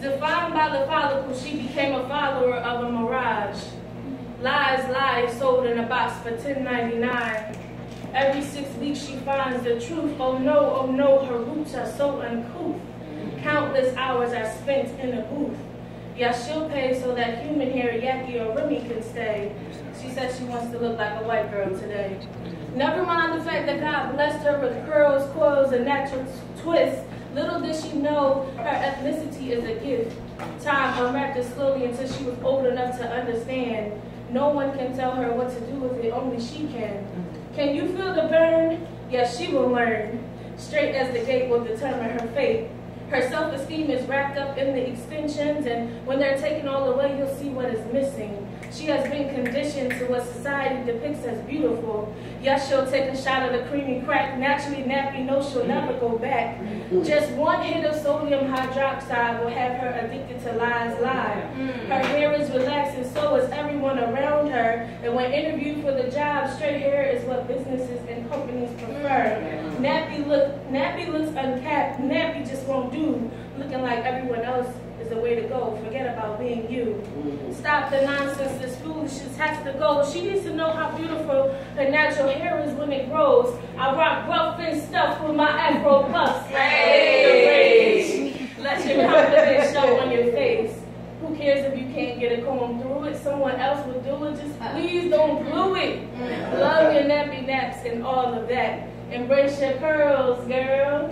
Defined by the follicle, she became a follower of a mirage. Lies, lies, sold in a box for $10.99. Every six weeks she finds the truth. Oh no, oh no, her roots are so uncouth. Countless hours are spent in a booth. Yeah, she'll pay so that human hair, Yaki or Remy can stay. She says she wants to look like a white girl today. Never mind the fact that God blessed her with curls, coils, and natural twists. Little did she know her ethnicity. Time unwrapped it slowly until she was old enough to understand. No one can tell her what to do with it, only she can. Mm-hmm. Can you feel the burn? Yes, she will learn. Straight as the gate will determine her fate. Her self-esteem is wrapped up in the extensions, and when they're taken all away, you'll see what is missing. She has been conditioned to what society depicts as beautiful. Yes, she'll take a shot of the creamy crack. Naturally nappy, no, she'll never mm-hmm. go back. Mm-hmm. Just one hit of sodium hydroxide will have her to lies, lie. Mm. Her hair is relaxed, and so is everyone around her. And when interviewed for the job, straight hair is what businesses and companies prefer. Mm. Nappy look, nappy looks uncapped. Nappy just won't do. Looking like everyone else is the way to go. Forget about being you. Mm. Stop the nonsense. This foolishness has to go. She needs to know how beautiful her natural hair is when it grows. I rock Cares if you can't get a comb through it? Someone else will do it. Just please don't glue it. Mm-hmm. Love your nappy naps and all of that. Embrace your curls, girl.